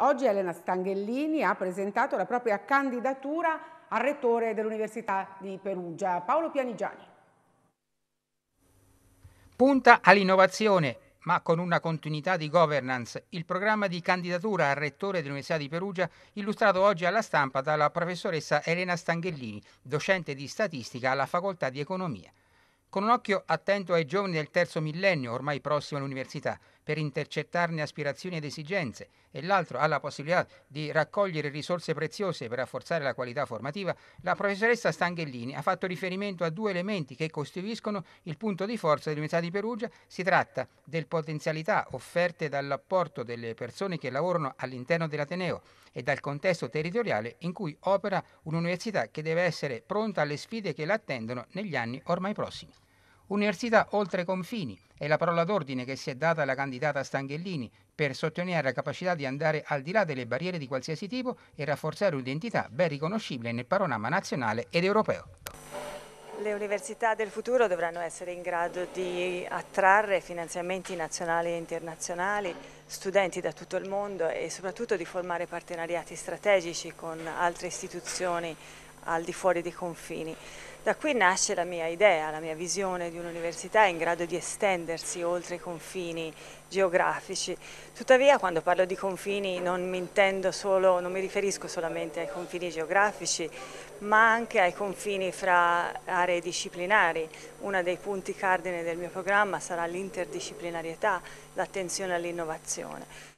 Oggi Elena Stanghellini ha presentato la propria candidatura a rettore dell'Università di Perugia. Paolo Pianigiani. Punta all'innovazione, ma con una continuità di governance, il programma di candidatura a rettore dell'Università di Perugia illustrato oggi alla stampa dalla professoressa Elena Stanghellini, docente di statistica alla Facoltà di Economia con un occhio attento ai giovani del terzo millennio, ormai prossimo all'università, per intercettarne aspirazioni ed esigenze, e l'altro ha la possibilità di raccogliere risorse preziose per rafforzare la qualità formativa, la professoressa Stanghellini ha fatto riferimento a due elementi che costituiscono il punto di forza dell'Università di Perugia. Si tratta delle potenzialità offerte dall'apporto delle persone che lavorano all'interno dell'Ateneo e dal contesto territoriale in cui opera un'università che deve essere pronta alle sfide che l'attendono negli anni ormai prossimi. Università oltre confini è la parola d'ordine che si è data alla candidata Stanghellini per sottolineare la capacità di andare al di là delle barriere di qualsiasi tipo e rafforzare un'identità ben riconoscibile nel panorama nazionale ed europeo. Le università del futuro dovranno essere in grado di attrarre finanziamenti nazionali e internazionali, studenti da tutto il mondo e soprattutto di formare partenariati strategici con altre istituzioni al di fuori dei confini. Da qui nasce la mia idea, la mia visione di un'università in grado di estendersi oltre i confini geografici. Tuttavia quando parlo di confini non mi, solo, non mi riferisco solamente ai confini geografici, ma anche ai confini fra aree disciplinari. Uno dei punti cardine del mio programma sarà l'interdisciplinarietà, l'attenzione all'innovazione.